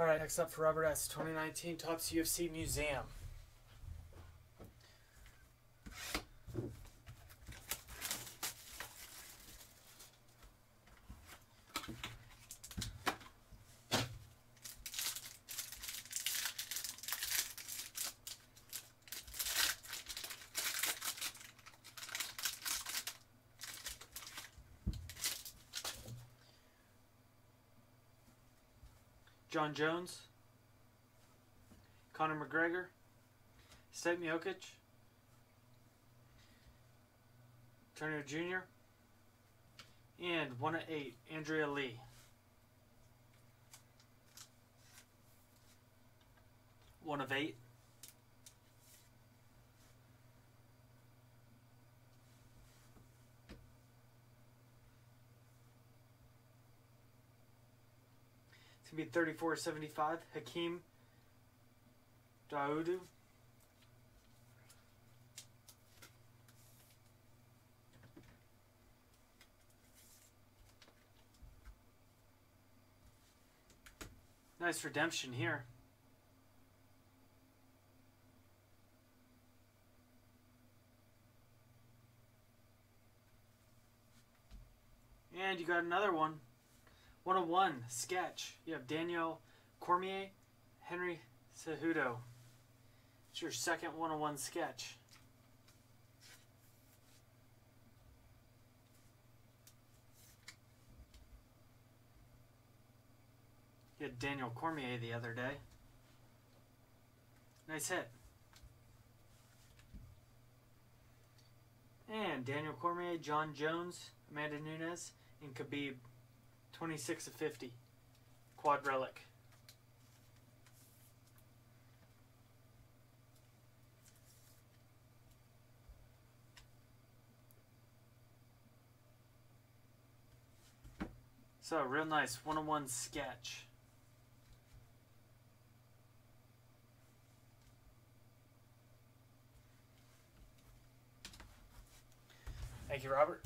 All right, next up for Robert S. 2019 Topps UFC Museum. Jon Jones, Conor McGregor, Stipe Miocic, Turner Jr., and 1 of 8, Andrea Lee. One of eight. To be 3475. Hakeem Dawodu. Nice redemption here. And you got another one. 101 sketch. You have Daniel Cormier, Henry Cejudo. It's your second 101 sketch. You had Daniel Cormier the other day. Nice hit. And Daniel Cormier, Jon Jones, Amanda Nunes, and Khabib 26 of 50. Quad relic. So, real nice one-on-one sketch. Thank you, Robert.